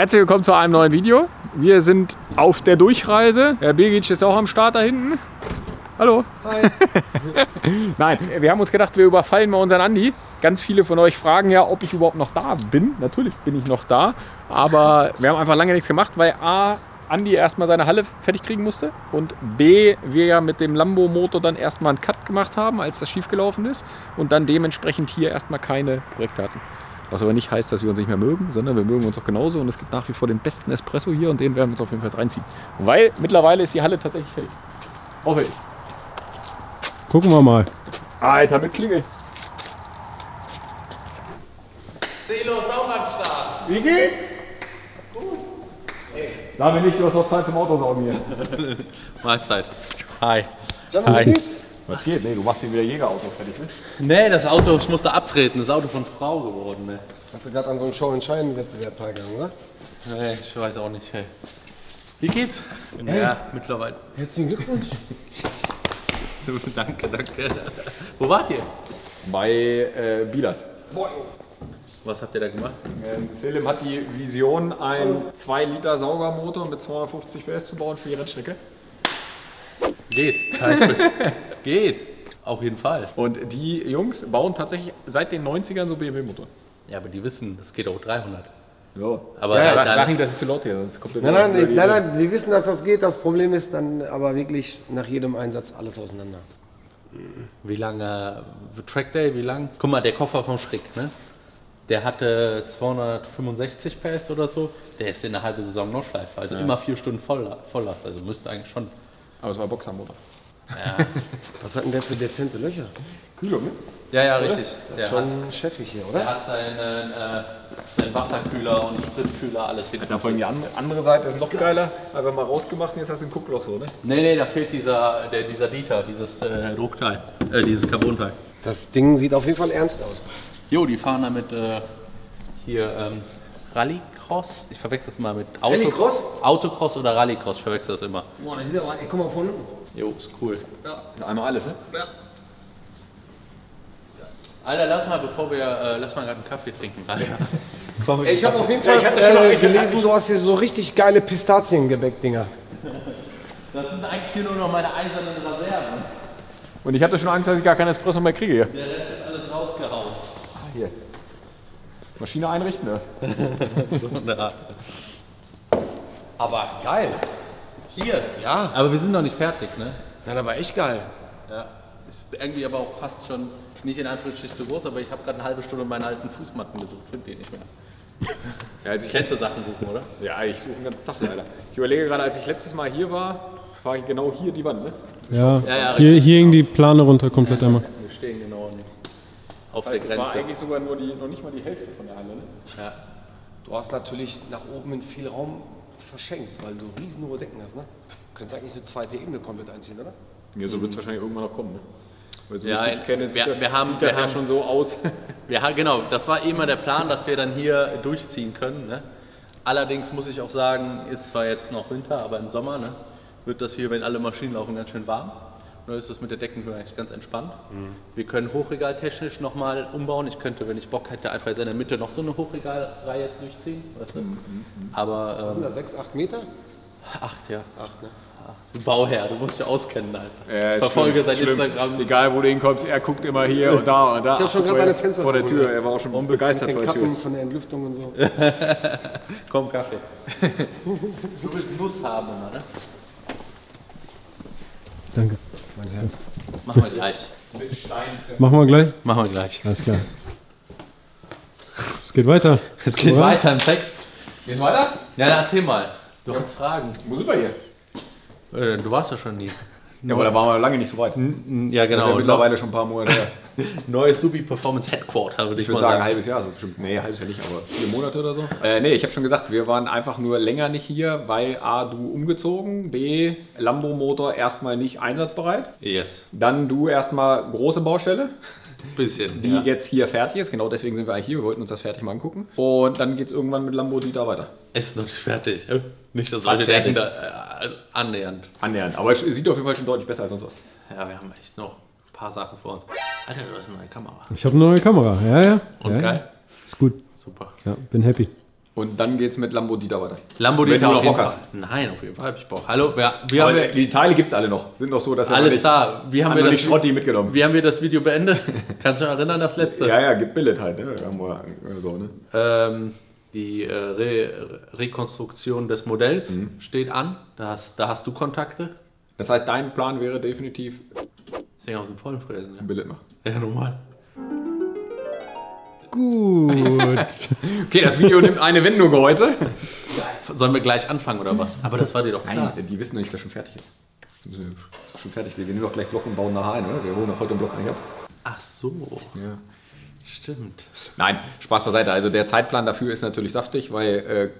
Herzlich willkommen zu einem neuen Video. Wir sind auf der Durchreise. Herr Birgitsch ist auch am Start da hinten. Hallo. Hi. Nein, wir haben uns gedacht, wir überfallen mal unseren Andi. Ganz viele von euch fragen ja, ob ich überhaupt noch da bin. Natürlich bin ich noch da, aber wir haben einfach lange nichts gemacht, weil A, Andi erstmal seine Halle fertig kriegen musste und B, wir ja mit dem Lambo-Motor dann erstmal einen Cut gemacht haben, als das schiefgelaufen ist und dann dementsprechend hier erstmal keine Projekte hatten. Was aber nicht heißt, dass wir uns nicht mehr mögen, sondern wir mögen uns auch genauso und es gibt nach wie vor den besten Espresso hier und den werden wir uns auf jeden Fall reinziehen. Weil mittlerweile ist die Halle tatsächlich fertig. Auch fertig. Gucken wir mal. Alter, mit Klingel. Selo ist auch am Start. Wie geht's? Sag mir nicht, du hast noch Zeit zum Autosaugen hier. Mahlzeit. Hi. Hi. Was geht? Nee, du machst hier wieder Jägerauto fertig, ne? Nee, das Auto, ich musste abtreten. Das Auto von Frau geworden, ne? Hast du gerade an so einem Show and Wettbewerb teilgenommen, oder? Nee, ich weiß auch nicht, hey. Wie geht's? Ja, mittlerweile. Herzlichen Glückwunsch. danke, danke. Wo wart ihr? Bei äh, Bilas. Was habt ihr da gemacht? Ähm, Selim hat die Vision, einen 2 Liter Saugermotor mit 250 PS zu bauen für die Rennstrecke. Geht. Geht. Auf jeden Fall. Und die Jungs bauen tatsächlich seit den 90ern so BMW-Motoren. Ja, aber die wissen, das geht auch 300. Ja. Aber Ja, Sag, dann, sag ihm, das ist zu laut hier. Sonst kommt der Nein, nein, nein, nein, nein, wir wissen, dass das geht. Das Problem ist dann aber wirklich nach jedem Einsatz alles auseinander. wie lange, Track Day, wie lang? Guck mal, der Koffer vom Schrick, ne? Der hatte 265 PS oder so. Der ist in einer halben Saison noch schleifer. Also immer vier Stunden Voll, Volllast. Also müsste eigentlich schon. Aber es war Boxermotor. Ja, Was hat denn der für dezente Löcher? Kühlung, ne? ja, ja richtig. Das Der ist hat, schon chefig hier, der oder? hat seinen, äh, seinen Wasserkühler und Spritkühler, alles wieder. Da vor allem die an- andere Seite ist noch geiler. Einfach mal rausgemacht und jetzt hast du ein Guckloch so, ne? Nee, nee, da fehlt dieser, der, dieser Dieter, dieses äh, Druckteil, äh, dieses Carbonteil. Das Ding sieht auf jeden Fall ernst aus. Jo, die fahren damit äh, hier ähm, Rallycross. Ich verwechsel es mal mit Auto Rallycross? Autocross oder Rallycross, ich verwechsel das immer. Boah, das sieht aber, ey, guck mal von unten. Jo, ist cool. Einmal alles, ne? Alter, lass mal, bevor wir, äh, lass mal gerade einen Kaffee trinken. Alter. Ey, ich habe auf jeden Ja, Fall ich noch- äh, ich- gelesen, du hast hier so richtig geile Pistaziengebäck-Dinger. Das sind eigentlich hier nur noch meine eisernen Reserven. Und ich hatte schon Angst, dass ich gar keinen Espresso mehr kriege hier. Der Rest ist alles rausgehauen. Hier. Maschine einrichten, ne? So eine Art. Aber geil. Hier. Ja, Aber wir sind noch nicht fertig, ne? nein, aber echt geil. Ja. Ist irgendwie aber auch fast schon nicht in Anführungsstrichen zu groß, aber ich habe gerade eine halbe Stunde meinen alten Fußmatten gesucht. Finde die nicht mehr. Ja, als ich du Sachen suchen, oder? Ja, ich suche den ganzen Tag leider. Ich überlege gerade, als ich letztes Mal hier war, war ich genau hier die Wand, ne? Ja, Ja, ja, hier, richtig. hier hingen die Plane runter komplett einmal. Wir stehen genau auf Das heißt, der es war Grenze. eigentlich sogar nur die, noch nicht mal die Hälfte von der Halle, ne? Ja. Du hast natürlich nach oben in viel Raum verschenkt, weil du riesenhohe Decken hast, ne? Du könntest eigentlich eine zweite Ebene komplett einziehen, oder? Ja, so wird es wahrscheinlich irgendwann noch kommen, ne? Weil so Ja, wie ich kenne, sieht wir- das, wir haben- sieht das wir ja haben- schon so aus. Ja, genau. Das war immer der Plan, dass wir dann hier durchziehen können. Ne? Allerdings muss ich auch sagen, ist zwar jetzt noch Winter, aber im Sommer ne, wird das hier, wenn alle Maschinen laufen, ganz schön warm. Und dann ist das mit der Deckenhöhe eigentlich ganz entspannt. Wir können hochregaltechnisch nochmal umbauen. Ich könnte, wenn ich Bock hätte, einfach in der Mitte noch so eine Hochregalreihe durchziehen. Weißt du? Aber Sind ähm, da sechs, acht Meter? acht, ja. Acht, ne? Du Bauherr, du musst dich auskennen, Alter. Ja, ich verfolge schlimm, dein schlimm. Instagram. Egal, wo du hinkommst, er guckt immer hier und da und da. Ich hab schon gerade vor deine der- Fenster Vor der. Tür, er war auch schon begeistert den vor der Tür. Von der Entlüftung und so. Komm, Kaffee. du willst Nuss haben immer, ne? Danke. Machen wir gleich. Machen wir gleich? Machen wir gleich. Alles klar. Es geht weiter. Es geht Oder? weiter im Text. Geht's weiter? Ja, dann erzähl mal. Du hast Fragen. Wo sind wir hier? Äh, Du warst ja schon nie. Ja, aber da waren wir lange nicht so weit. Ja, Das ist ja genau. mittlerweile schon ein paar Monate her. Neues Subi Performance Headquarter, würde ich, Ich würde mal sagen, sagen. halbes Jahr, also bestimmt, nee, halbes Jahr nicht, aber vier Monate oder so. Äh, nee, ich habe schon gesagt, wir waren einfach nur länger nicht hier, weil A, du umgezogen, B, Lambo-Motor erstmal nicht einsatzbereit. Yes. Dann du erstmal große Baustelle, Bisschen. die ja. jetzt hier fertig ist. Genau deswegen sind wir eigentlich hier, wir wollten uns das fertig mal angucken. Und dann geht es irgendwann mit Lambo Dieter weiter. Ist noch nicht fertig. Nicht, dass Leute denken, fertig. da, äh, annähernd. Annähernd. Aber es sieht auf jeden Fall schon deutlich besser als sonst aus. Ja, wir haben echt noch ein paar Sachen vor uns. Alter, du hast eine neue Kamera. Ich habe eine neue Kamera. Ja, ja. Und ja, geil? Ja. Ist gut. Super. Ja, bin happy. Und dann geht's mit Lambo Dieter weiter. Lambo Wenn Dieter du auf jeden Fall. hast. Nein, auf jeden Fall habe ich Bock. Hallo, wir, wir haben wir, die Teile gibt's alle noch. Sind noch so, dass alles nicht, da. Wie haben wir das Schrotti mitgenommen. Wie haben wir das Video beendet? Kannst du dich erinnern, das letzte? Ja, ja, gibt Billet halt. Ne? Äh, so, ne? Ähm, die äh, Re Rekonstruktion des Modells Mhm. steht an. Da hast, da hast du Kontakte. Das heißt, dein Plan wäre definitiv Das Ding aus dem Vollen fräsen. ein Billet machen. Ja, ja normal. Gut. Okay, das Video nimmt eine Wendung heute. Sollen wir gleich anfangen oder was? Aber das war dir doch klar. Nein, die wissen noch nicht, dass schon fertig ist. Das ist schon fertig. Wir nehmen doch gleich Block und bauen nachher ein, oder? Wir holen auch heute einen Block nicht ab. Ach so, Ja. stimmt. Nein, Spaß beiseite. Also der Zeitplan dafür ist natürlich saftig, weil,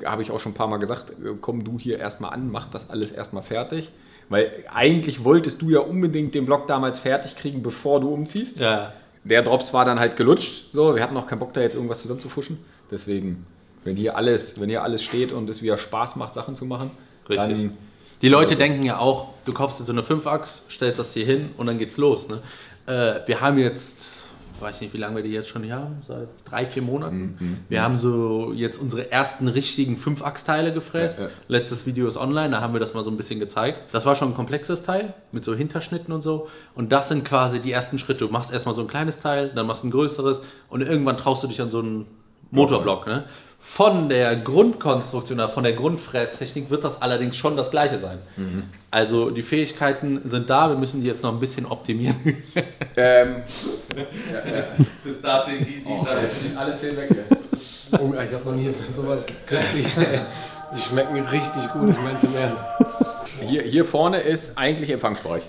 äh, habe ich auch schon ein paar Mal gesagt, äh, komm du hier erstmal an, mach das alles erstmal fertig. Weil eigentlich wolltest du ja unbedingt den Block damals fertig kriegen, bevor du umziehst. Ja, Der Drops war dann halt gelutscht. So, wir hatten auch keinen Bock, da jetzt irgendwas zusammenzufuschen. Deswegen, wenn hier alles, wenn hier alles steht und es wieder Spaß macht, Sachen zu machen, richtig. dann Die Leute denken ja auch, du kaufst dir so eine 5-Achs, stellst das hier hin und dann geht's los. Ne? Äh, wir haben jetzt, weiß nicht, wie lange wir die jetzt schon hier haben, seit drei, vier Monaten. Mhm, wir haben so jetzt unsere ersten richtigen 5-Achs-Teile gefräst. Ja, ja. Letztes Video ist online, da haben wir das mal so ein bisschen gezeigt. Das war schon ein komplexes Teil mit so Hinterschnitten und so. Und das sind quasi die ersten Schritte. Du machst erstmal so ein kleines Teil, dann machst du ein größeres und irgendwann traust du dich an so einen Motorblock. Ne? Von der Grundkonstruktion oder von der Grundfrästechnik wird das allerdings schon das gleiche sein. Also die Fähigkeiten sind da, wir müssen die jetzt noch ein bisschen optimieren. ähm, Bis dahin die, die oh, jetzt sind alle zehn weg. hier. Oh, ich habe noch nie sowas köstlich. Die schmecken richtig gut, ich mein's im Ernst. Hier, hier vorne ist eigentlich Empfangsbereich.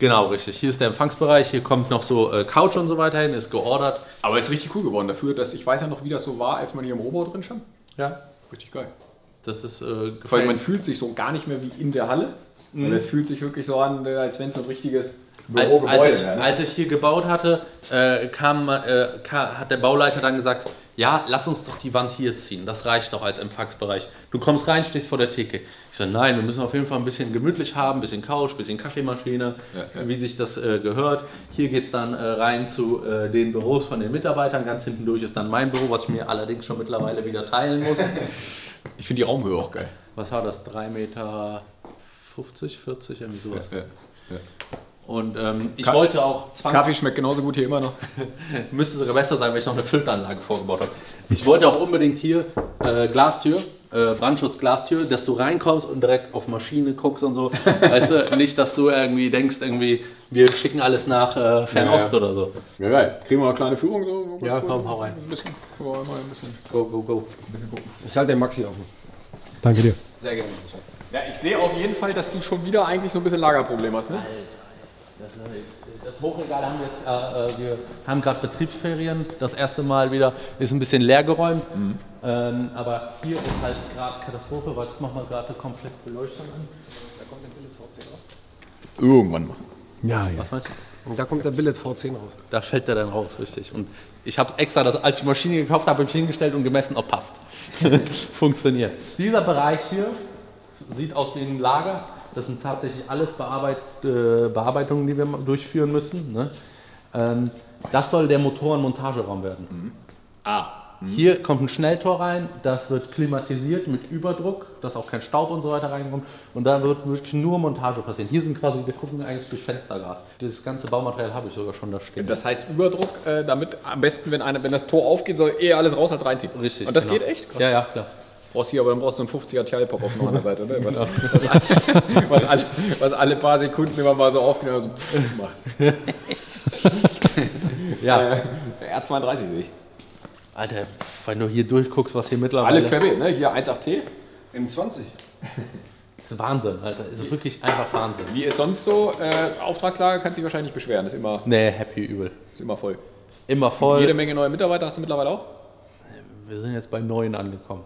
Genau, richtig. Hier ist der Empfangsbereich, hier kommt noch so äh, Couch und so weiter hin, ist geordert. Aber ist richtig cool geworden dafür, dass ich weiß ja noch, wie das so war, als man hier im Rohbau drin stand. Ja, Richtig geil. das ist äh, Vor allem, gefällt man fühlt sich so gar nicht mehr wie in der Halle. Und es fühlt sich wirklich so an, als wenn es so ein richtiges Als, Bürogebäude als, ich, wäre. ne? als ich hier gebaut hatte, äh, kam, äh, ka- hat der Bauleiter dann gesagt, ja, lass uns doch die Wand hier ziehen, das reicht doch als Empfangsbereich. Du kommst rein, stehst vor der Theke. Ich so, nein, wir müssen auf jeden Fall ein bisschen gemütlich haben, ein bisschen Couch, ein bisschen Kaffeemaschine, Ja, ja. wie sich das äh, gehört. Hier geht es dann äh, rein zu äh, den Büros von den Mitarbeitern, ganz hinten durch ist dann mein Büro, was ich mir allerdings schon mittlerweile wieder teilen muss. Ich finde die Raumhöhe auch geil. Was war das, 3 Meter 50, 40, irgendwie sowas. Ja, ja. Und ähm, ich Ka- wollte auch 20 Kaffee schmeckt genauso gut hier immer noch. Müsste sogar besser sein, weil ich noch eine Filteranlage vorgebaut habe. Ich wollte auch unbedingt hier äh, Glastür, äh, Brandschutzglastür, dass du reinkommst und direkt auf Maschine guckst und so. weißt du, nicht, dass du irgendwie denkst, irgendwie, wir schicken alles nach äh, Fernost Ja, ja. oder so. Ja, geil. Kriegen wir noch eine kleine Führung? So, so Ja, komm, hau rein. Ein bisschen. Mal ein bisschen, Go, go, go. ein bisschen gucken. Ich halte den Maxi offen. Danke dir. Sehr gerne, Schatz. Ja, ich sehe auf jeden Fall, dass du schon wieder eigentlich so ein bisschen Lagerproblem hast, ne? Das, äh, das Hochregal haben wir jetzt, äh, äh, wir haben gerade Betriebsferien. Das erste Mal wieder ist ein bisschen leer geräumt. Ähm, aber hier ist halt gerade Katastrophe, weil ich mache mal gerade komplett Beleuchtung an. Irgendwann mal. Ja, ja. Was meinst du? Da kommt der Billet V10 raus. Da fällt der dann raus, richtig. Und ich habe extra, das, als ich die Maschine gekauft habe, habe ich hingestellt und gemessen, ob passt. Funktioniert. Dieser Bereich hier sieht aus wie ein Lager. Das sind tatsächlich alles Bearbeit, äh, Bearbeitungen, die wir durchführen müssen. Ne? Ähm, das soll der Motorenmontageraum werden. Ah. Hier kommt ein Schnelltor rein, das wird klimatisiert mit Überdruck, dass auch kein Staub und so weiter reinkommt. Und da wird wirklich nur Montage passieren. Hier sind quasi, wir gucken eigentlich durch Fenster gerade. Das ganze Baumaterial habe ich sogar schon da stehen. Das heißt Überdruck, äh, damit am besten, wenn, eine, wenn das Tor aufgeht, soll eher alles raus als reinziehen. Richtig. Und das genau. geht echt? Ja, ja, klar. Brauchst hier, aber dann brauchst du einen 50er Teilpop auf einer Seite, ne? was, was, alle- was, alle, was alle paar Sekunden immer mal so aufgeht und so macht. Ja, Äh, R32 sehe ich. Alter, wenn du hier durchguckst, was hier mittlerweile. Alles querbeet, ne? Hier 1.8T. M20. Das ist Wahnsinn, Alter. Ist wirklich einfach Wahnsinn. Wie ist sonst so? Äh, Auftragslage kannst dich wahrscheinlich nicht beschweren, ist immer, Nee, happy übel. ist immer voll. Immer voll. Jede Menge neue Mitarbeiter hast du mittlerweile auch? Wir sind jetzt bei neun angekommen.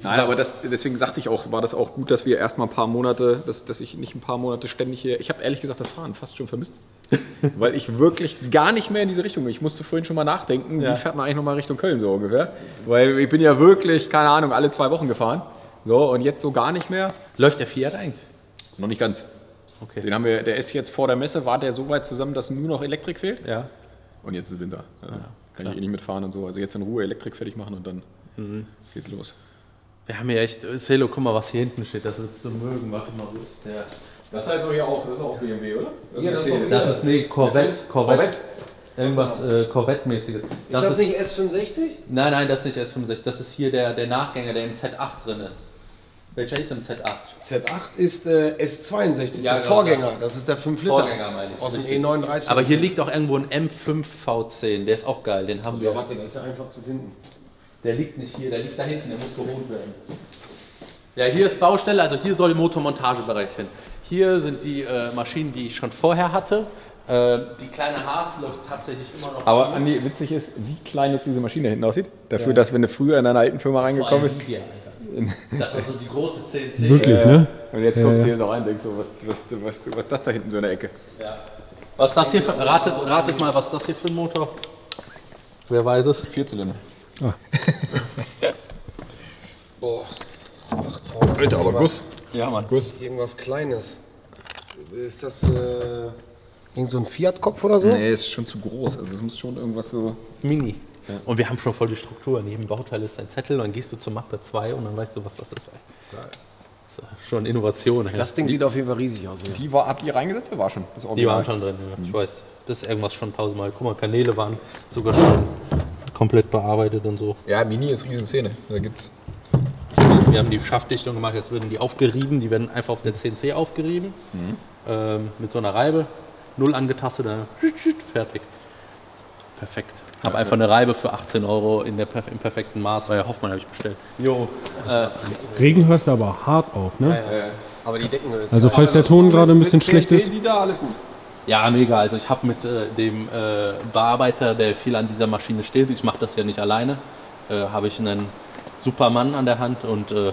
Nein, aber das, deswegen sagte ich auch, war das auch gut, dass wir erstmal ein paar Monate, dass, dass ich nicht ein paar Monate ständig hier. Ich habe ehrlich gesagt das Fahren fast schon vermisst. Weil ich wirklich gar nicht mehr in diese Richtung bin. Ich musste vorhin schon mal nachdenken, Ja. wie fährt man eigentlich nochmal Richtung Köln so ungefähr. Weil ich bin ja wirklich, keine Ahnung, alle zwei Wochen gefahren. So, und jetzt so gar nicht mehr. Läuft der Fiat eigentlich? Noch nicht ganz. Okay. Den haben wir, der ist jetzt vor der Messe, war der so weit zusammen, dass nur noch Elektrik fehlt. Ja. Und jetzt ist Winter. Ja, kann klar. ich eh nicht mitfahren und so. Also jetzt in Ruhe Elektrik fertig machen und dann geht's los. Wir haben hier echt, Celo, guck mal, was hier hinten steht, das würdest du mögen. Warte mal, wo ist der? Das ist also hier auch, das ist auch BMW, oder? Ja, das ist Das ist, nee, Corvette. Corvette. Corvette? Irgendwas äh, Corvette-mäßiges. Ist das, nicht S65? Nein, nein, das ist nicht S65. Das ist hier der, der Nachgänger, der im Z8 drin ist. Welcher ist im Z8? Z8 ist äh, S62, Ja, der genau, Vorgänger. Das ist der 5 Liter. Vorgänger meine ich. Aus dem richtig. E39. Aber hier liegt auch irgendwo ein M5 V10, der ist auch geil, den haben wir. Ja, warte, der ist ja einfach zu finden. Der liegt nicht hier, der liegt da hinten, der muss geholt werden. Ja, hier ist Baustelle, also hier soll Motormontagebereich hin. Hier sind die äh, Maschinen, die ich schon vorher hatte. Äh, die kleine Haas läuft tatsächlich immer noch. Aber Andi, witzig ist, wie klein jetzt diese Maschine hinten aussieht. Dafür, dass wenn du früher in deiner alten Firma reingekommen bist. hier. Das war so die große CNC. Wirklich, äh, ne? Und jetzt Ja, kommst ja. du hier so rein und denkst so, was, was, was, was ist das da hinten so in der Ecke? Ja. Was das hier für, ratet, ratet mal, was das hier für ein Motor? Wer weiß es? Vierzylinder. Boah. Acht vorne. Das ist Alter, aber Guss. Ja, Mann. Guss. Irgendwas Kleines. Ist das äh, irgend so ein Fiat-Kopf oder so? Nee, ist schon zu groß. Also es muss schon irgendwas so. Mini. Und wir haben schon voll die Struktur. Neben Bauteil ist ein Zettel, dann gehst du zur Mappe 2 und dann weißt du, was das ist. Ey. Das ist schon Innovation. ey. Das Ding sieht auf jeden Fall riesig aus. Ja. Die war, habt ihr reingesetzt oder war schon? Das Die waren schon drin, ja. ich weiß. Das ist irgendwas schon tausendmal. Guck mal, Kanäle waren sogar schon komplett bearbeitet und so. Ja, Mini ist Riesenszene. Da gibt's. Wir haben die Schaftdichtung gemacht, jetzt werden die aufgerieben. Die werden einfach auf der CNC aufgerieben. Ähm, mit so einer Reibe. Null angetastet, dann fertig. Perfekt. Hab einfach eine Reibe für 18 Euro in der, im perfekten Maß, weil Hoffmann habe ich bestellt. Jo. Äh, Regen hörst du aber hart auf, ne? Aber die Decken ist Also falls der Ton gerade ein bisschen schlecht ist. Sieht da alles gut. Ja, mega. Also ich habe mit äh, dem äh, Bearbeiter, der viel an dieser Maschine steht, ich mache das ja nicht alleine, äh, habe ich einen Supermann an der Hand und äh,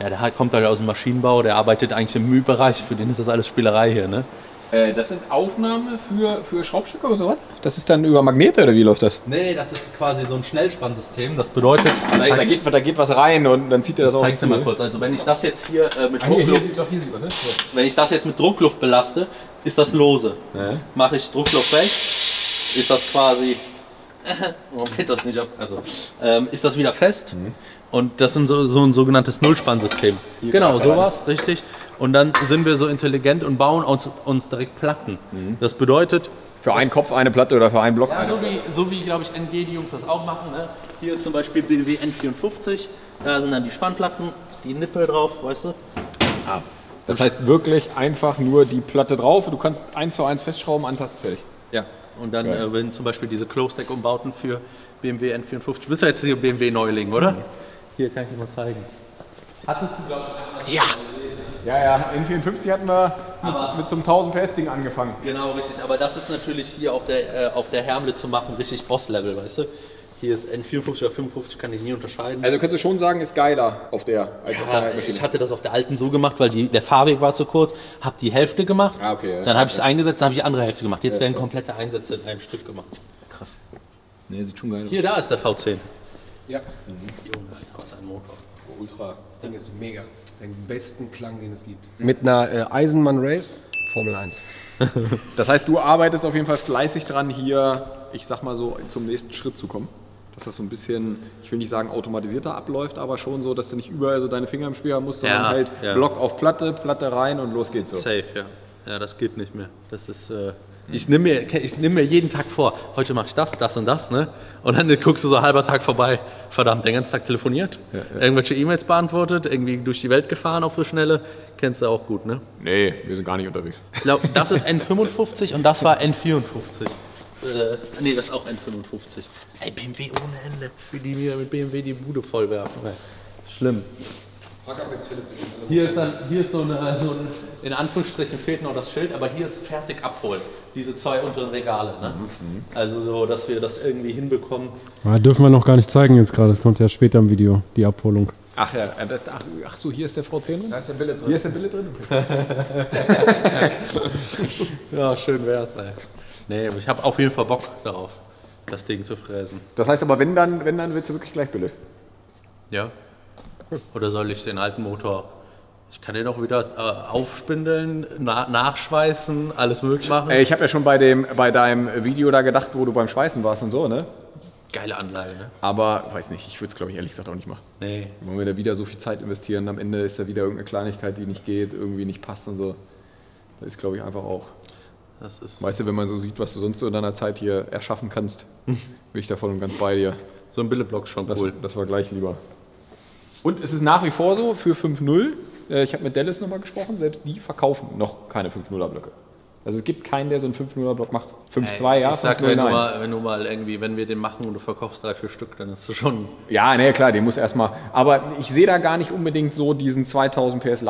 ja, der halt- kommt halt aus dem Maschinenbau, der arbeitet eigentlich im Mühbereich, für den ist das alles Spielerei hier, ne? Äh, das sind Aufnahmen für, für Schraubstücke oder sowas? Das ist dann über Magnete oder wie läuft das? Nee, das ist quasi so ein Schnellspannsystem, das bedeutet, Da, da, geht, da geht was rein und dann zieht er das ich auch zeig's dir mal kurz, also wenn ich das jetzt hier äh, mit Ah, hier, hier Druckluft, sieht doch, hier sieht was, ne? wenn ich das jetzt mit Druckluft belaste, ist das lose. Ja. Mache ich Druckluft weg, ist das quasi. Warum geht das nicht ab? Also, ähm, ist das wieder fest. Und das ist so, so ein sogenanntes Nullspannsystem. Genau, sowas, richtig. Und dann sind wir so intelligent und bauen uns, uns direkt Platten. Das bedeutet, Für einen Kopf eine Platte oder für einen Block ja, eine. so wie, so wie glaube ich, NG die Jungs das auch machen. Ne? Hier ist zum Beispiel BMW N54. Da sind dann die Spannplatten, die Nippel drauf, weißt du? Das heißt wirklich einfach nur die Platte drauf. Du kannst eins zu eins festschrauben, antasten, fertig. Ja. Und dann Geil. äh, wenn zum Beispiel diese Close-Deck-Umbauten für BMW N54. Du bist ja jetzt hier BMW-Neuling, oder? Hier kann ich dir mal zeigen. Hattest du, glaube ich, Ja, ja, N54 hatten wir mit, mit so einem 1000 PS Ding angefangen. Genau, richtig. Aber das ist natürlich hier auf der, äh, auf der Hermle zu machen, richtig Boss-Level, weißt du? Hier ist N54 oder 55, kann ich nie unterscheiden. Also könntest du schon sagen, ist geiler auf der als auf Ja, deiner alten Maschine. ich hatte das auf der alten so gemacht, weil die, der Fahrweg war zu kurz, habe die Hälfte gemacht, Ah, okay, ja. dann habe ich es eingesetzt, dann habe ich die andere Hälfte gemacht. Jetzt werden komplette Einsätze in einem Stück gemacht. Krass. Nee, sieht schon geil aus. Hier, da ist der V10. Ja. Junge, was ein Motor. Ultra. Das Ding ist mega. Den besten Klang, den es gibt. Mit einer äh, Eisenmann Race Formel 1. Das heißt, du arbeitest auf jeden Fall fleißig dran, hier, ich sag mal so, zum nächsten Schritt zu kommen. Dass das so ein bisschen, ich will nicht sagen automatisierter abläuft, aber schon so, dass du nicht überall so deine Finger im Spiel haben musst, sondern Ja, halt ja. Block auf Platte, Platte rein und los geht's so. Safe, ja. Ja, das geht nicht mehr. Das ist. Äh, ich nehme mir, ich nehm mir jeden Tag vor, heute mache ich das, das und das, ne? Und dann guckst du so halber Tag vorbei, verdammt, den ganzen Tag telefoniert, irgendwelche E-Mails beantwortet, irgendwie durch die Welt gefahren auf so Schnelle. Kennst du auch gut, ne? Nee, wir sind gar nicht unterwegs. Ich glaub, das ist N55 und das war N54. Äh, nee, das ist auch N55. Ey, BMW ohne Ende. Wie die mir mit BMW die Bude voll werfen. Schlimm. Hier ist dann, hier ist so eine, so ein, in Anführungsstrichen fehlt noch das Schild, aber hier ist fertig abholen. Diese zwei unteren Regale. Ne? Also so, dass wir das irgendwie hinbekommen. Ah, dürfen wir noch gar nicht zeigen jetzt gerade. Das kommt ja später im Video, die Abholung. Ach ja, das, ach, ach so, hier ist der V10 drin? Da ist der Billet Hier drin. ist der Billet drin? Ja, schön wär's, ey. Nee, aber ich habe auf jeden Fall Bock darauf, das Ding zu fräsen. Das heißt aber, wenn dann, wenn dann willst du wirklich gleich Billet. Ja. Oder soll ich den alten Motor? Ich kann den auch wieder äh, aufspindeln, na nachschweißen, alles möglich machen. Äh, ich habe ja schon bei, dem, bei deinem Video da gedacht, wo du beim Schweißen warst und so, ne? Geile Anlage, ne? Aber weiß nicht, ich würde es glaube ich ehrlich gesagt auch nicht machen. Nee. Wollen wir da wieder so viel Zeit investieren, am Ende ist da wieder irgendeine Kleinigkeit, die nicht geht, irgendwie nicht passt und so. Das ist glaube ich einfach auch. Das Weißt du, wenn man so sieht, was du sonst so in deiner Zeit hier erschaffen kannst, bin ich da voll und ganz bei dir. so ein Billeblock schon Das, cool. das war gleich lieber. Und es ist nach wie vor so für 5.0. äh, Ich habe mit Dallas nochmal gesprochen, selbst die verkaufen noch keine 5.0er Blöcke. Also es gibt keinen, der so einen 5.0er Block macht. 5.2 Ey, ja, Ich sag, 5.0 wenn du, mal, wenn du mal irgendwie, wenn wir den machen und du verkaufst drei, vier Stück, dann ist du schon. Ja, nee, klar, den muss erstmal. Aber ich sehe da gar nicht unbedingt so diesen 2000 PS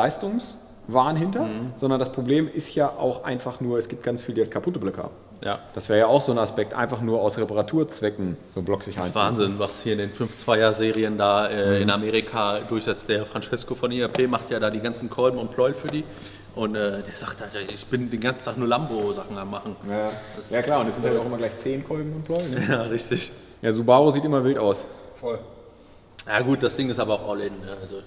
Leistungswahn hinter, Mhm. sondern das Problem ist ja auch einfach nur, es gibt ganz viele, die kaputte Blöcke haben. Ja. Das wäre ja auch so ein Aspekt, einfach nur aus Reparaturzwecken so einen Block sich Das ist. Wahnsinn, was hier in den 5-2er-Serien da äh, Mhm. in Amerika durchsetzt. Der Francesco von IAP macht ja da die ganzen Kolben und Pleuel für die. Und äh, der sagt halt, ich bin den ganzen Tag nur Lambo-Sachen am machen. Ja. ja klar, und es sind halt auch immer gleich 10 Kolben und Pleuel. Ne? Ja, richtig. Ja, Subaru sieht immer wild aus. Voll. Ja gut, das Ding ist aber auch all in. ne? Also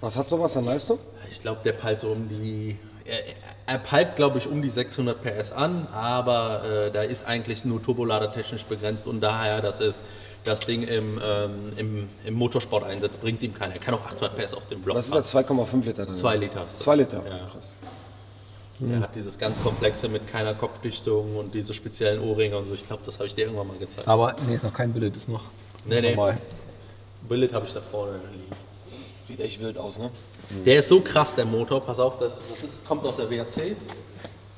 Was hat sowas an Leistung? ich glaube, der peilt so um die. Er, er peilt, glaube ich, um die 600 PS an, aber äh, da ist eigentlich nur Turbolader technisch begrenzt und daher, dass es das Ding im, ähm, im, im Motorsport einsetzt, bringt ihm keiner. Er kann auch 800 PS auf dem Block Was ist das? 2,5 Liter drin? 2 Liter. 2 Liter. Ja. Krass. Er hat dieses ganz komplexe mit keiner Kopfdichtung und diese speziellen Ohrringe und so. Ich glaube, das habe ich dir irgendwann mal gezeigt. Aber nee, ist noch kein Billet, ist noch nee, nee. Billet habe ich da vorne liegen. Sieht echt wild aus, ne? Der ist so krass, der Motor. Pass auf, das, das ist, kommt aus der WRC.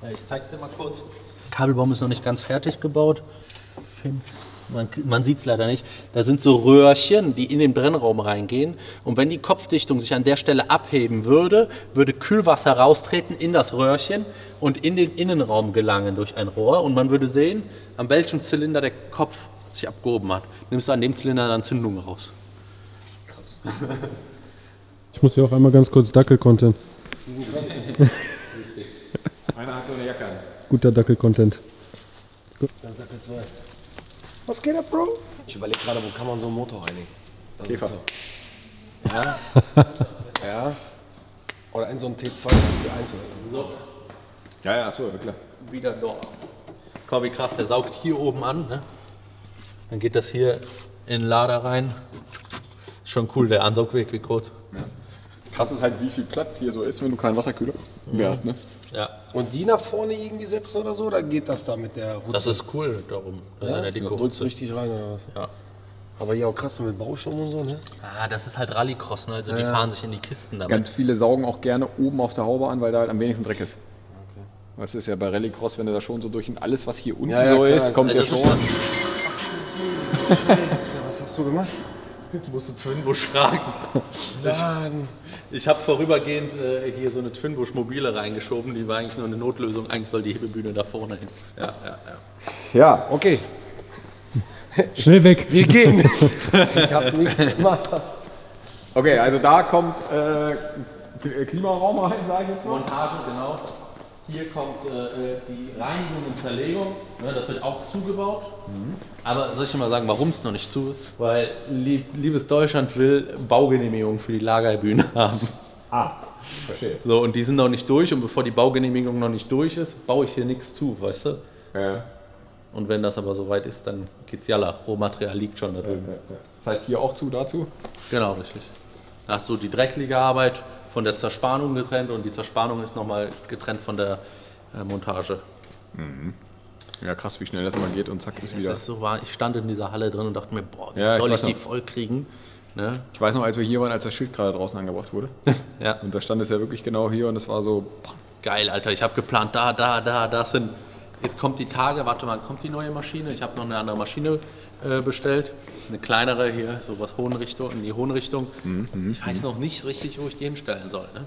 Ja, ich zeig's dir mal kurz. Kabelbaum ist noch nicht ganz fertig gebaut. Find's, man man sieht es leider nicht. Da sind so Röhrchen, die in den Brennraum reingehen. Und wenn die Kopfdichtung sich an der Stelle abheben würde, würde Kühlwasser raustreten in das Röhrchen und in den Innenraum gelangen durch ein Rohr. Und man würde sehen, an welchem Zylinder der Kopf sich abgehoben hat. Nimmst du an dem Zylinder dann Zündung raus. Ich muss hier auch einmal ganz kurz Dackel-Content. Einer hat so eine Jacke an. Guter Dackel-Content. Was geht ab, Bro? Ich überlege gerade, wo kann man so einen Motor reinlegen? Das ist Käfer. So. Ja. ja. Oder in so einen T2 oder T1 oder so. Ja, ja, achso, klar. wieder dort. Guck mal, wie krass, der saugt hier oben an. Ne? Dann geht das hier in den Lader rein. Schon cool, der Ansaugweg, wie groß. Krass ist halt, wie viel Platz hier so ist, wenn du keinen Wasserkühler mehr hast, ne? Ja, Und die nach vorne irgendwie setzen oder so? Oder geht das da mit der Rutze? das ist cool darum. Ja, der du dicke Hutze. richtig rein oder was? Ja. Aber hier auch krass so mit Bauschaum und so, ne? Ah, das ist halt Rallycross, ne? also die Ja. fahren sich in die Kisten damit. Ganz viele saugen auch gerne oben auf der Haube an, weil da halt am wenigsten Dreck ist. Das ist ja bei Rallycross, wenn du da schon so durch und alles, was hier unten Ja, ja, so ist, das- kommt ja Also schon. Was hast du gemacht? musst du Twinbush fragen. Laden. Ich habe vorübergehend äh, hier so eine Twinbush mobile reingeschoben, die war eigentlich nur eine Notlösung. Eigentlich soll die Hebebühne da vorne hin. Ja, ja, ja. Ja, Okay, Schnell weg! wir gehen. ich habe nichts gemacht. okay, also da kommt äh, Klimaraum rein, sage ich jetzt mal. Montage, genau. Hier kommt äh, die Reinigung und Zerlegung. Ne, das wird auch zugebaut. Aber soll ich dir mal sagen, warum es noch nicht zu ist? Weil lieb, liebes Deutschland will Baugenehmigung für die Lagerbühne haben. Ah, verstehe. So, und die sind noch nicht durch. Und bevor die Baugenehmigung noch nicht durch ist, baue ich hier nichts zu, weißt du? Ja, Und wenn das aber soweit ist, dann geht's jalla. Rohmaterial liegt schon da ja, drüben. ja. Das heißt hier auch zu dazu? Genau, richtig. Hast du die dreckige Arbeit von der Zerspannung getrennt und die Zerspannung ist nochmal getrennt von der äh, Montage. Ja, krass, wie schnell das immer geht und zack ist Es wieder. ist so wahr, ich stand in dieser Halle drin und dachte mir, boah, wie Ja, ich soll ich, weiß die noch. voll kriegen? Ne? Ich weiß noch, als wir hier waren, als das Schild gerade draußen angebracht wurde. Ja, Und da stand es ja wirklich genau hier und es war so, geil, Alter. Ich habe geplant, da, da, da, das sind. Jetzt kommt die Tage, warte mal, kommt die neue Maschine? Ich habe noch eine andere Maschine äh, bestellt. Eine kleinere hier, sowas Hohenrichtung, in die Hohenrichtung. Mhm, ich weiß noch nicht richtig, wo ich die hinstellen soll. Ne?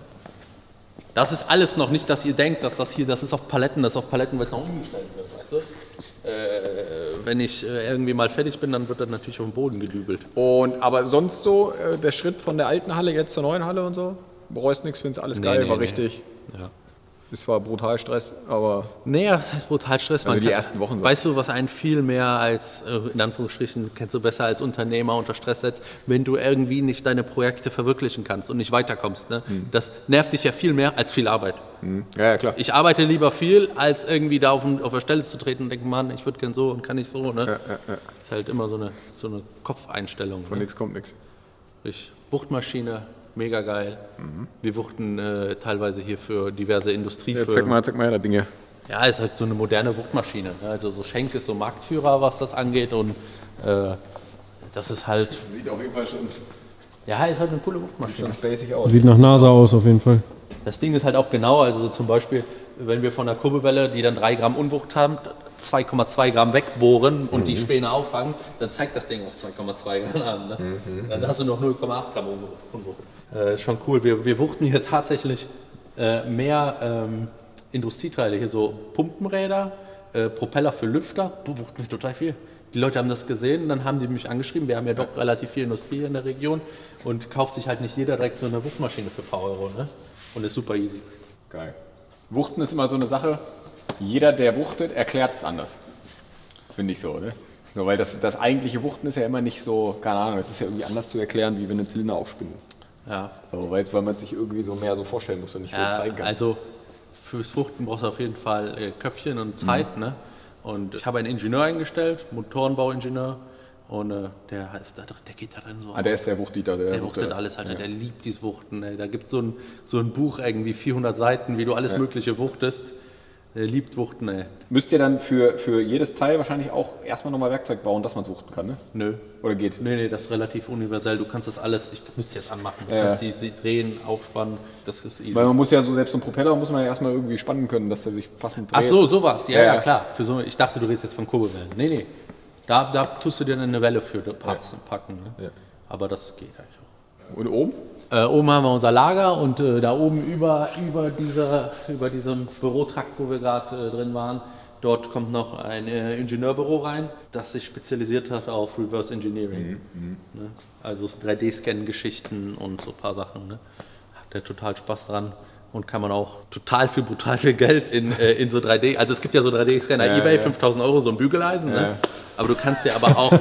Das ist alles noch nicht, dass ihr denkt, dass das hier, das ist auf Paletten, das ist auf Paletten, weil es noch umgestellt wird, weißt du? Äh, wenn ich äh, irgendwie mal fertig bin, dann wird das natürlich auf dem Boden gedübelt. Und aber sonst so, äh, der Schritt von der alten Halle jetzt zur neuen Halle und so? Bereust nichts, findest alles Nee, geil, nee, war nee. richtig. Ja. Es war brutal Stress, aber Nee, das heißt brutal Stress. Also die ersten Wochen. Weißt du, was einen viel mehr als, äh, in Anführungsstrichen, kennst du besser als Unternehmer unter Stress setzt, wenn du irgendwie nicht deine Projekte verwirklichen kannst und nicht weiterkommst. Ne? Hm. Das nervt dich ja viel mehr als viel Arbeit. ja, ja klar. Ich arbeite lieber viel, als irgendwie da auf, auf der Stelle zu treten und denken, Mann, ich würde gern so und kann nicht so. Ne? ja, ja. Das ist halt immer so eine, so eine Kopfeinstellung. Von Ne? nichts kommt nichts. Richtig. Wuchtmaschine, mega geil. Wir wuchten äh, teilweise hier für diverse Ja, Industriefirmen. zeig mal, zeig mal her, das Ding hier. Ja, ist halt so eine moderne Wuchtmaschine. ne? Also so Schenk ist so Marktführer, was das angeht und äh, das ist halt, Sieht auf jeden Fall schon, ja, ist halt eine coole Wuchtmaschine. schon spacig aus. Sieht nach NASA aus auf jeden Fall. Das Ding ist halt auch genau, also zum Beispiel, wenn wir von der Kurbelwelle, die dann 3 Gramm Unwucht haben, 2,2 Gramm wegbohren und die Späne auffangen, dann zeigt das Ding auch 2,2 Gramm an. Ne? Dann hast du noch 0,8 Gramm Unwucht. Äh, schon cool. Wir, wir wuchten hier tatsächlich äh, mehr ähm, Industrieteile, hier so Pumpenräder, äh, Propeller für Lüfter, wuchten wir total viel. Die Leute haben das gesehen und dann haben die mich angeschrieben. Wir haben ja doch relativ viel Industrie in der Region und kauft sich halt nicht jeder direkt so eine Wuchtmaschine für ein paar Euro. Ne? Und ist super easy. Geil. Wuchten ist immer so eine Sache, jeder, der wuchtet, erklärt es anders. Finde ich so, ne? So, weil das, das eigentliche Wuchten ist ja immer nicht so, keine Ahnung, es ist ja irgendwie anders zu erklären, wie wenn ein Zylinder aufspinnst. Ja, So, weil, weil man sich irgendwie so mehr so vorstellen muss und nicht ja so zeigen kann. also fürs Wuchten brauchst du auf jeden Fall äh, Köpfchen und Zeit. Ne? Und ich habe einen Ingenieur eingestellt, Motorenbauingenieur. Und äh, der, ist da drin, der geht da drin so. ah, der ist der Wuchtdieter. Der, der wuchtet alles, Alter. Der liebt dieses Wuchten. Ey. Da gibt es so ein, so ein Buch, irgendwie 400 Seiten, wie du alles Mögliche wuchtest. Der liebt Wuchten, ey. Müsst ihr dann für, für jedes Teil wahrscheinlich auch erstmal nochmal Werkzeug bauen, dass man es wuchten kann, ne? Nö. Oder geht? Nee, nee, das ist relativ universell. Du kannst das alles, ich müsste jetzt anmachen. Du Ja, kannst ja. sie, sie drehen, aufspannen. Das ist easy. Weil man muss ja so, selbst so einen Propeller muss man ja erstmal irgendwie spannen können, dass er sich passend dreht. Ach so, sowas. Ja, Ja, ja, ja. klar. Für so, ich dachte, du redest jetzt von Kurbelwellen. Nee, nee. Da, da tust du dir eine Welle für packen. packen ne? Ja. Aber das geht eigentlich auch. Und oben? Äh, oben haben wir unser Lager und äh, da oben über, über, dieser, über diesem Bürotrakt, wo wir gerade äh, drin waren, dort kommt noch ein äh, Ingenieurbüro rein, das sich spezialisiert hat auf Reverse Engineering. Ne? Also 3D-Scan-Geschichten und so ein paar Sachen. Ne? Hat der total Spaß dran und kann man auch total viel, brutal viel Geld in, äh, in so 3D. Also es gibt ja so 3D-Scanner, Ja, eBay, ja. 5000 Euro, so ein Bügeleisen. Ja. Ne? Aber du kannst dir aber auch,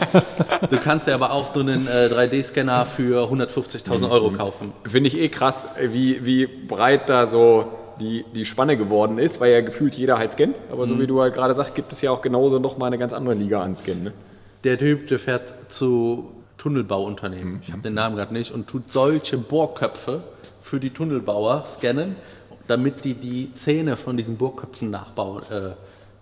du kannst dir aber auch so einen äh, 3D-Scanner für 150.000 Euro kaufen. Finde ich eh krass, wie, wie breit da so die, die Spanne geworden ist, weil ja gefühlt jeder halt scannt. Aber so wie du halt gerade sagst, gibt es ja auch genauso nochmal eine ganz andere Liga an Scannen. Ne? Der Typ, der fährt zu Tunnelbauunternehmen, ich habe den Namen gerade nicht, und tut solche Bohrköpfe für die Tunnelbauer scannen, damit die die Zähne von diesen Bohrköpfen nachbauen, äh,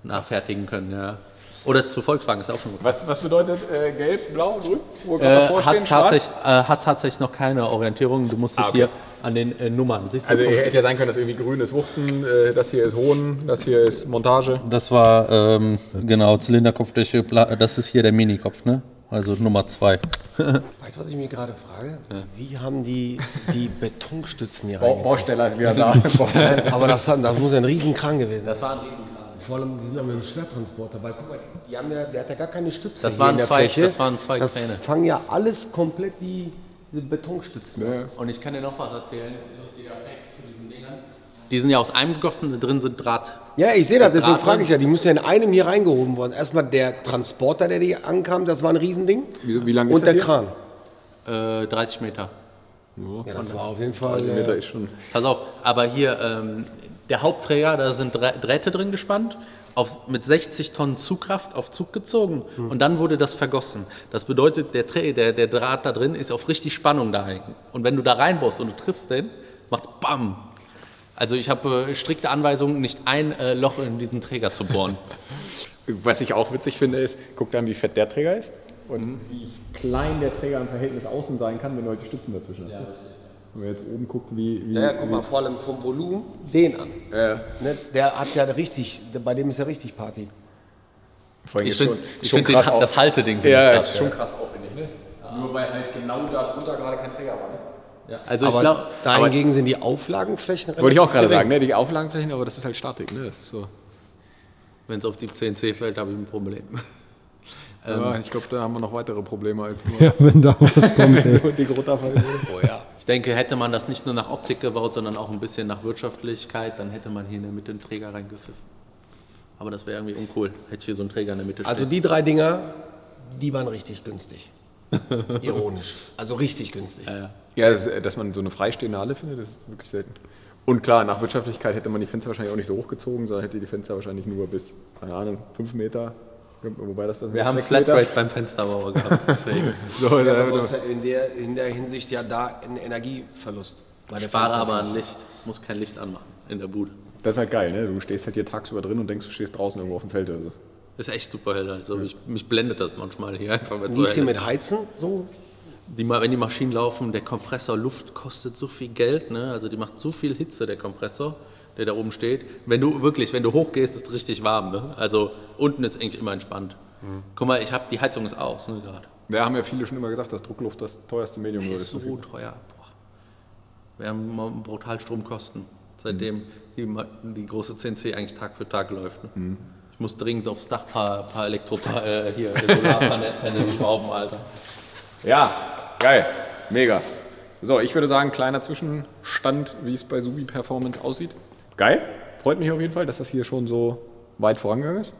nachfertigen können. Ja. Oder zu Volkswagen ist auch schon gut. Was, was bedeutet äh, gelb, blau, grün? Wo Äh, hat, tatsächlich, äh, hat tatsächlich noch keine Orientierung. Du musst dich Ah, okay. hier an den äh, Nummern. Siehst du, Also hätte ja sein können, dass irgendwie grün ist Wuchten, äh, das hier ist Hohn, das hier ist Montage. Das war, ähm, genau, Zylinderkopfdächer, Bla- das ist hier der Minikopf, ne? Also Nummer zwei. Weißt du, was ich mir gerade frage? Wie haben die die Betonstützen hier reingebracht? Bausteller ist wieder da. Aber das, das muss ja ein Riesenkran gewesen sein. Das war ein Riesenkran. Vor allem, die sind auch mit dem Schwertransporter, weil guck mal, die haben ja, der hat ja gar keine Stütze Das hier waren in der zwei- Fläche. das waren zwei das Kräne. fangen ja alles komplett die, diese Betonstützen. Ja. Und ich kann dir noch was erzählen. Lustiger Effekt zu diesen Dingern. Die sind ja aus einem gegossen, da drin sind Draht. Ja, ich sehe das, Das deswegen frage ich ja, die müssen ja in einem hier reingehoben worden. Erstmal der Transporter, der hier ankam, das war ein Riesending. Wie, wie lang ist Und der hier? Kran. Äh, 30 Meter. Ja, das war auf jeden Fall. Meter Äh, ist schon. Pass auf, aber hier ähm, der Hauptträger, da sind Drä- Drähte drin gespannt, auf, mit 60 Tonnen Zugkraft auf Zug gezogen und dann wurde das vergossen. Das bedeutet, der, Trä der, der Draht da drin ist auf richtig Spannung da hängen. Und wenn du da reinbohrst und du triffst den, macht's BAM. Also ich habe äh, strikte Anweisungen, nicht ein äh, Loch in diesen Träger zu bohren. Was ich auch witzig finde, ist, guck dann, wie fett der Träger ist und wie klein der Träger im Verhältnis außen sein kann, wenn du halt die Stützen dazwischen hast. ne? Wenn man jetzt oben guckt, wie. wie, ja, ja, guck mal, vor allem vom Volumen den an. äh, Ne? Der hat ja richtig, bei dem ist ja richtig Party. vor allem Ich finde find den, krass auch- das Halteding. Ja, ich ist schon krass aufwendig, ne? Nur weil halt genau da drunter gerade kein Träger war. Ja. Also Aber ich glaube, dahingegen sind die Auflagenflächen Wollte ich auch gerade sagen, ne? Die Auflagenflächen, aber das ist halt Statik, ne? Das ist so. wenn es auf die CNC fällt, habe ich ein Problem. ja, ich glaube, da haben wir noch weitere Probleme als nur Ja, wenn da was kommt. Ey. so dick runterfallen. Oh ja. Ich denke, hätte man das nicht nur nach Optik gebaut, sondern auch ein bisschen nach Wirtschaftlichkeit, dann hätte man hier in der Mitte einen Träger reingepfiffen. Aber das wäre irgendwie uncool. Hätte ich hier so einen Träger in der Mitte Also stehen. die drei Dinger, die waren richtig günstig. Ironisch. Also richtig günstig. Ja, das, dass man so eine freistehende Halle findet, das ist wirklich selten. Und klar, nach Wirtschaftlichkeit hätte man die Fenster wahrscheinlich auch nicht so hochgezogen, sondern hätte die Fenster wahrscheinlich nur bis, keine Ahnung, 5 Meter Wobei das Wir haben Flatrate beim Fensterbauer gehabt, deswegen. So, Ja, aber hast ja in, der, in der Hinsicht ja da einen Energieverlust. Bei der Spare aber an. Licht, muss kein Licht anmachen in der Bude. das ist halt geil, ne? Du stehst halt hier tagsüber drin und denkst, du stehst draußen irgendwo auf dem Feld. Also. Ist echt super hell. Also mich, mich blendet das manchmal hier einfach, Wie so ist hier mit Heizen? So? Die, wenn die Maschinen laufen, der Kompressor Luft kostet so viel Geld, ne? also die macht so viel Hitze, der Kompressor, der da oben steht. Wenn du wirklich, wenn du hochgehst, ist es richtig warm. Ne? Also unten ist eigentlich immer entspannt. Guck mal, ich habe die Heizung ist aus, ne, gerade. Da haben ja viele schon immer gesagt, dass Druckluft das teuerste Medium Ist ist. so teuer. Boah. Wir haben brutal Stromkosten, seitdem die, Ma- die große CNC eigentlich Tag für Tag läuft. Ne? Ich muss dringend aufs Dach paar, paar Elektro, äh, hier Solarpanels schrauben, Alter. Ja, geil. Mega. So, ich würde sagen, kleiner Zwischenstand, wie es bei Subi Performance aussieht. Geil. Freut mich auf jeden Fall, dass das hier schon so weit vorangegangen ist.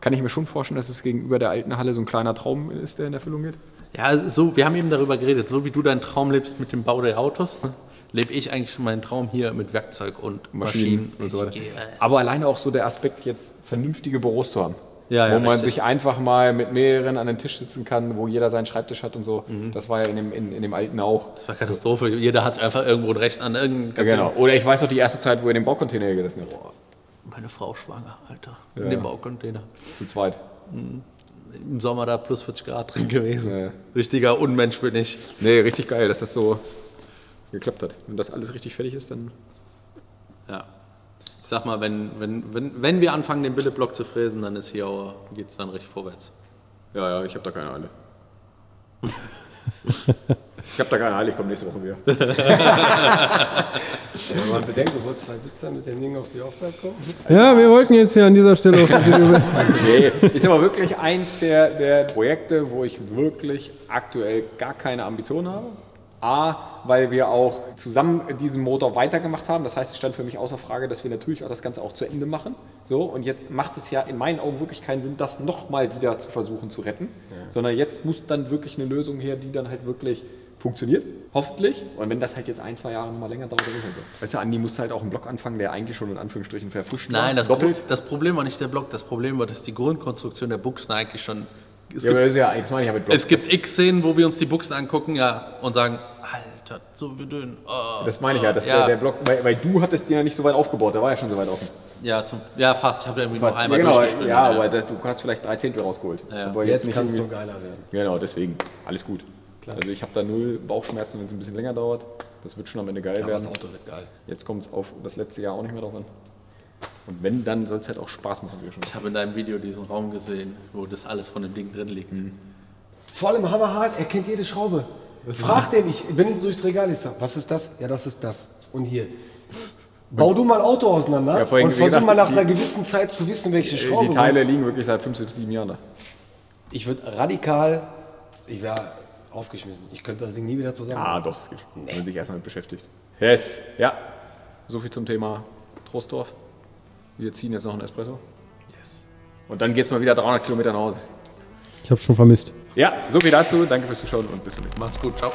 Kann ich mir schon vorstellen, dass es gegenüber der alten Halle so ein kleiner Traum ist, der in Erfüllung geht. Ja, so, wir haben eben darüber geredet, so wie du deinen Traum lebst mit dem Bau der Autos, ne, lebe ich eigentlich meinen Traum hier mit Werkzeug und Maschinen, und so weiter. Äh, Aber alleine auch so der Aspekt, jetzt vernünftige Büros zu haben. Ja, ja, wo man richtig. sich einfach mal mit mehreren an den Tisch sitzen kann, wo jeder seinen Schreibtisch hat und so. Mhm. Das war ja in dem, in, in dem alten auch. Das war Katastrophe. Jeder hat einfach irgendwo ein Recht an irgendeinem. Ja, genau. Oder ich weiß noch die erste Zeit, wo ihr in dem Baucontainer hier gesessen habt. Meine Frau schwanger, Alter. Ja. In dem Baucontainer. Zu zweit. Im Sommer da plus 40 Grad drin gewesen. Ja. Richtiger Unmensch bin ich. Nee, richtig geil, dass das so geklappt hat. Wenn das alles richtig fertig ist, dann. Ja. Ich sag mal, wenn, wenn, wenn, wenn wir anfangen, den Billeblock zu fräsen, dann ist hier auch, geht's dann richtig vorwärts. Ja, ja, ich habe da keine Eile. ich habe da keine Eile, ich komme nächste Woche wieder. Wenn man bedenkt, du wolltest 2017 mit dem Ding auf die Hochzeit kommen. Ja, wir wollten jetzt hier an dieser Stelle auf Video. Nee, ist aber wirklich eins der, der Projekte, wo ich wirklich aktuell gar keine Ambitionen habe. A, weil wir auch zusammen diesen Motor weitergemacht haben. Das heißt, es stand für mich außer Frage, dass wir natürlich auch das Ganze auch zu Ende machen. So, und jetzt macht es ja in meinen Augen wirklich keinen Sinn, das nochmal wieder zu versuchen zu retten. Sondern jetzt muss dann wirklich eine Lösung her, die dann halt wirklich funktioniert. Hoffentlich. Und wenn das halt jetzt ein, zwei Jahre nochmal länger dauert, dann ist halt so. Weißt du, Andi musste halt auch einen Block anfangen, der eigentlich schon in Anführungsstrichen verfuscht war. Nein, das, doppelt. das Problem war nicht der Block, das Problem war, dass die Grundkonstruktion der Buchsen eigentlich schon. Es Ja, gibt, das ist ja, das meine ich ja mit Block. es gibt x Szenen, wo wir uns die Buchsen angucken ja, und sagen, Alter, so wie dünn. Oh, Das meine ich ja, dass ja. Der, der Block, weil, weil du hattest den ja nicht so weit aufgebaut, der war ja schon so weit offen. Ja, zum, ja, fast. Ich habe irgendwie Fast. noch einmal ja, genau, durchgespielt. ja, aber das, du hast vielleicht drei Zehntel rausgeholt. Ja. Jetzt nicht kannst du geiler werden. Genau, deswegen. Alles gut. Also ich habe da null Bauchschmerzen, wenn es ein bisschen länger dauert. Das wird schon am Ende geil Aber das werden. Auto wird geil. Jetzt kommt es auf das letzte Jahr auch nicht mehr drauf an. Und wenn, dann soll es halt auch Spaß machen. Wie du schon Ich habe in deinem Video diesen Raum gesehen, wo das alles von dem Ding drin liegt. Mhm. Vor allem hammerhart, er kennt jede Schraube. Frag den, ich bin durchs Regal, ich sag, was ist das? Ja, das ist das. Und hier. Bau du mal Auto auseinander Ja, vorhin, und versuch gesagt, mal nach die- einer gewissen Zeit zu wissen, welche Schraube. Die Teile liegen wirklich seit fünf, sechs, sieben Jahren da. Ich würde radikal, ich wäre aufgeschmissen. Ich könnte das Ding nie wieder zusammen. Ah, doch, das geht schon. Wenn man sich erstmal mit beschäftigt. Yes. Ja. So viel zum Thema Trostdorf. Wir ziehen jetzt noch einen Espresso. Yes. Und dann geht's mal wieder 300 Kilometer nach Hause. Ich habe schon vermisst. Ja, so viel dazu. Danke fürs Zuschauen und bis zum nächsten Mal. Macht's gut, ciao.